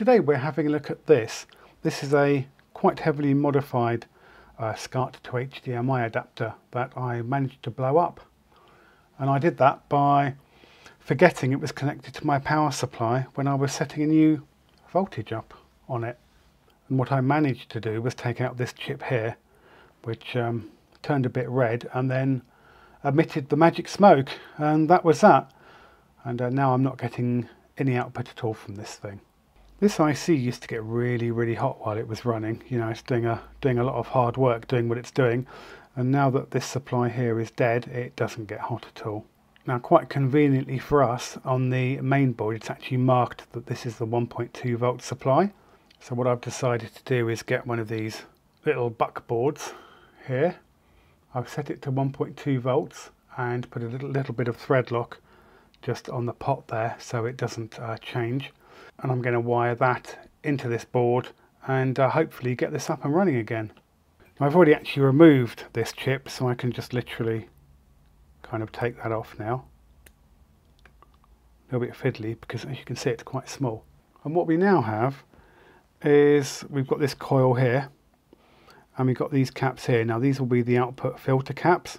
Today we're having a look at this. This is a quite heavily modified uh, SCART to HDMI adapter that I managed to blow up. And I did that by forgetting it was connected to my power supply when I was setting a new voltage up on it. And what I managed to do was take out this chip here, which um, turned a bit red and then emitted the magic smoke and that was that. And uh, now I'm not getting any output at all from this thing. This IC used to get really, really hot while it was running. You know, it's doing a, doing a lot of hard work doing what it's doing. And now that this supply here is dead, it doesn't get hot at all. Now, quite conveniently for us, on the main board, it's actually marked that this is the 1.2 volt supply. So what I've decided to do is get one of these little buck boards here. I've set it to 1.2 volts and put a little, little bit of thread lock just on the pot there so it doesn't uh, change. And I'm going to wire that into this board and uh, hopefully get this up and running again. I've already actually removed this chip so I can just literally kind of take that off now. A little bit fiddly because as you can see it's quite small. And what we now have is we've got this coil here and we've got these caps here. Now these will be the output filter caps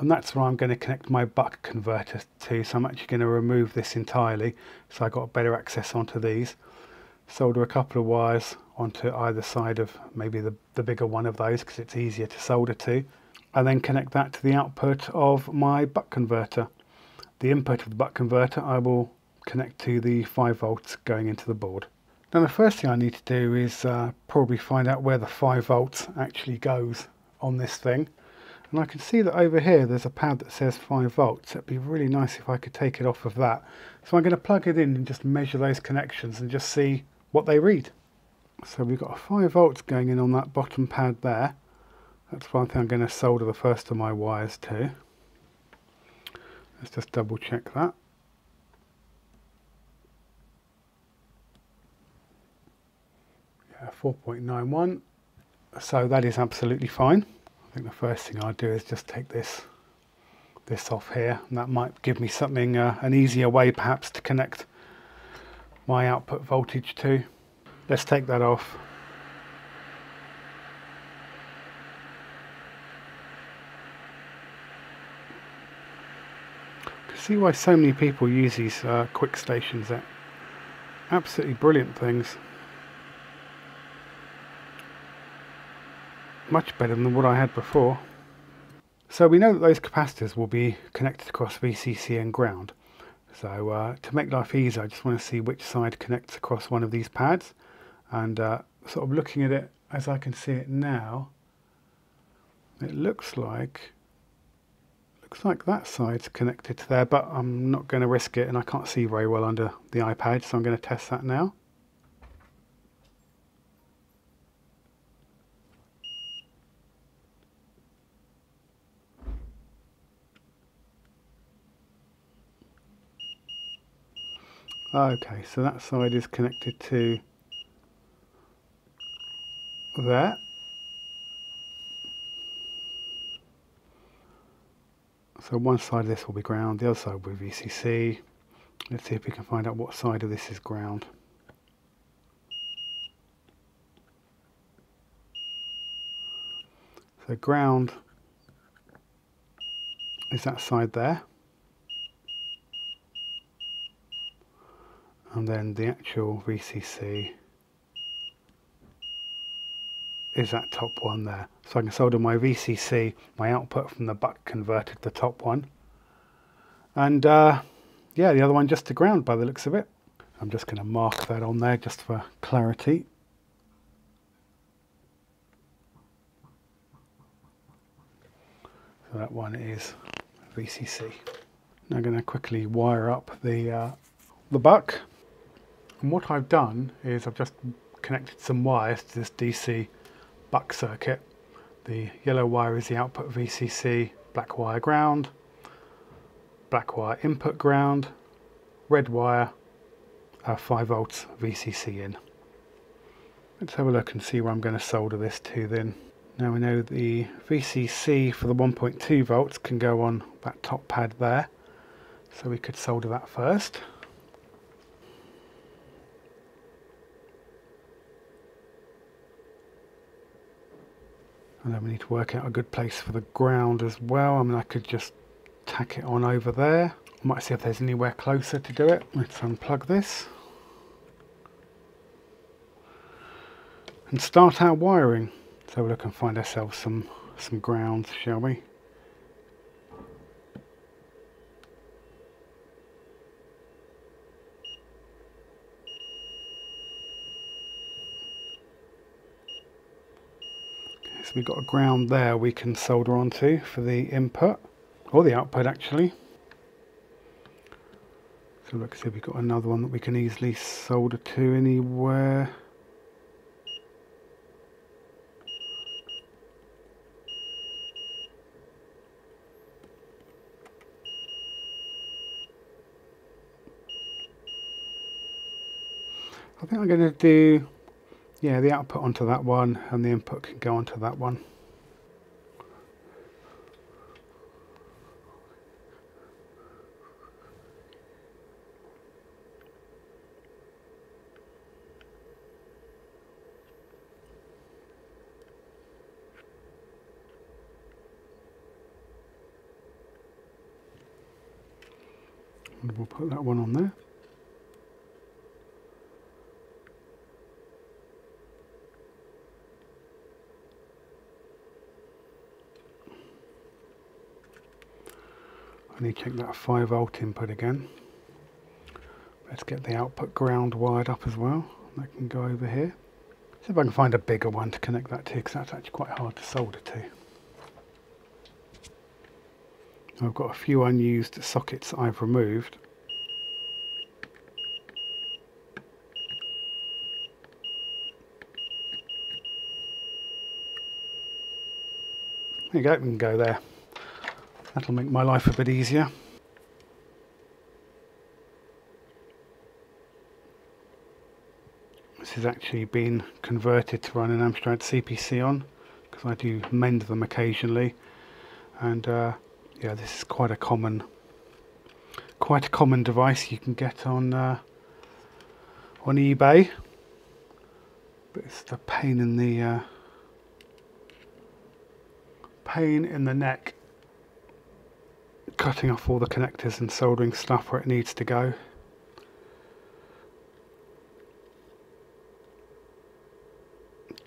and that's where I'm going to connect my buck converter to. So I'm actually going to remove this entirely so I got better access onto these. Solder a couple of wires onto either side of maybe the, the bigger one of those because it's easier to solder to. And then connect that to the output of my buck converter. The input of the buck converter I will connect to the 5 volts going into the board. Now the first thing I need to do is uh, probably find out where the 5 volts actually goes on this thing. And I can see that over here there's a pad that says 5 volts. It'd be really nice if I could take it off of that. So I'm going to plug it in and just measure those connections and just see what they read. So we've got a 5 volts going in on that bottom pad there. That's one thing I'm going to solder the first of my wires to. Let's just double check that. Yeah, 4.91. So that is absolutely fine. I think the first thing I'll do is just take this this off here and that might give me something uh, an easier way perhaps to connect my output voltage to. Let's take that off. see why so many people use these uh, quick stations. They're absolutely brilliant things. Much better than what I had before. So we know that those capacitors will be connected across VCC and ground. So uh, to make life easier, I just want to see which side connects across one of these pads. And uh, sort of looking at it as I can see it now, it looks like looks like that side's connected to there, but I'm not going to risk it and I can't see very well under the iPad, so I'm going to test that now. Okay, so that side is connected to there. So one side of this will be ground, the other side will be VCC. Let's see if we can find out what side of this is ground. So ground is that side there. And then the actual VCC is that top one there. So I can solder my VCC, my output from the buck converter to the top one. And uh, yeah, the other one just to ground by the looks of it. I'm just going to mark that on there just for clarity. So that one is VCC. Now I'm going to quickly wire up the, uh, the buck. And what I've done is I've just connected some wires to this DC buck circuit. The yellow wire is the output VCC, black wire ground, black wire input ground, red wire uh, 5 volts VCC in. Let's have a look and see where I'm going to solder this to then. Now we know the VCC for the 1.2 volts can go on that top pad there. So we could solder that first. And then we need to work out a good place for the ground as well. I mean, I could just tack it on over there. I might see if there's anywhere closer to do it. Let's unplug this. And start our wiring. So we'll look and find ourselves some, some ground, shall we? So we've got a ground there we can solder onto for the input, or the output actually. So look, see we've got another one that we can easily solder to anywhere. I think I'm going to do yeah, the output onto that one and the input can go onto that one. We'll put that one on there. I need to check that 5 volt input again. Let's get the output ground wired up as well. That can go over here. See if I can find a bigger one to connect that to because that's actually quite hard to solder to. I've got a few unused sockets I've removed. There you go, we can go there. That'll make my life a bit easier. This has actually been converted to run an Amstrad CPC on because I do mend them occasionally. And uh, yeah this is quite a common quite a common device you can get on uh, on eBay. But it's the pain in the uh, pain in the neck cutting off all the connectors and soldering stuff where it needs to go.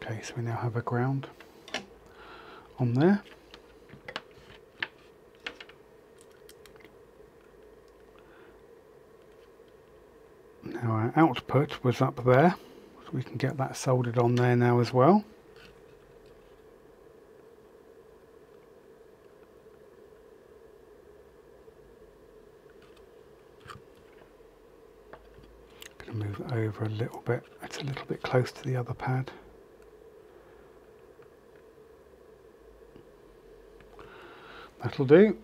Okay, so we now have a ground on there. Now our output was up there, so we can get that soldered on there now as well. Move it over a little bit. It's a little bit close to the other pad. That'll do.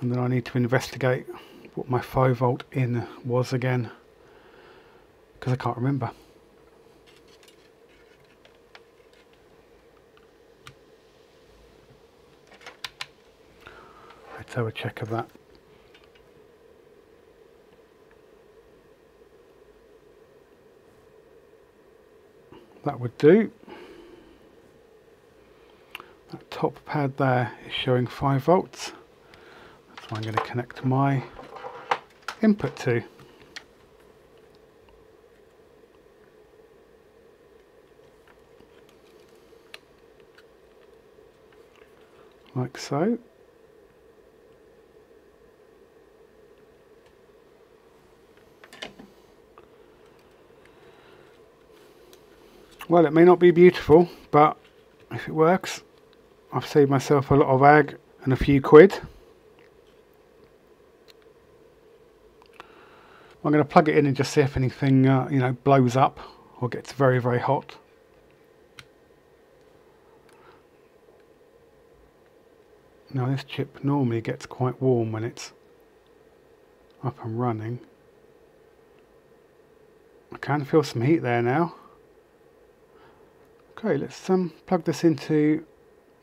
And then I need to investigate what my 5 volt in was again because I can't remember. Let's have a check of that. That would do. That top pad there is showing 5 volts. That's what I'm going to connect my input to. Like so. Well, it may not be beautiful, but if it works, I've saved myself a lot of ag and a few quid. I'm going to plug it in and just see if anything, uh, you know, blows up or gets very, very hot. Now this chip normally gets quite warm when it's up and running. I can feel some heat there now. Okay, let's um, plug this into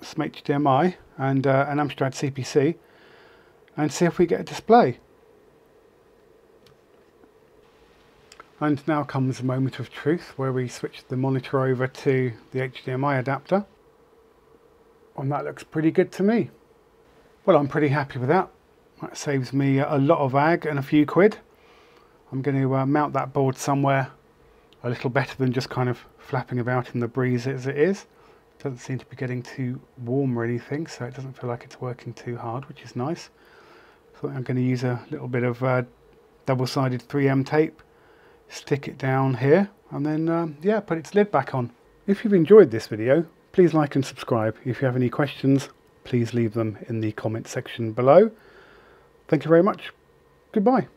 some HDMI and uh, an Amstrad CPC and see if we get a display. And now comes the moment of truth where we switch the monitor over to the HDMI adapter. and that looks pretty good to me. Well, I'm pretty happy with that. That saves me a lot of ag and a few quid. I'm going to uh, mount that board somewhere a little better than just kind of flapping about in the breeze as it is. Doesn't seem to be getting too warm or anything, so it doesn't feel like it's working too hard, which is nice. So I'm going to use a little bit of uh, double-sided 3M tape, stick it down here, and then, um, yeah, put its lid back on. If you've enjoyed this video, please like and subscribe. If you have any questions, please leave them in the comment section below. Thank you very much. Goodbye.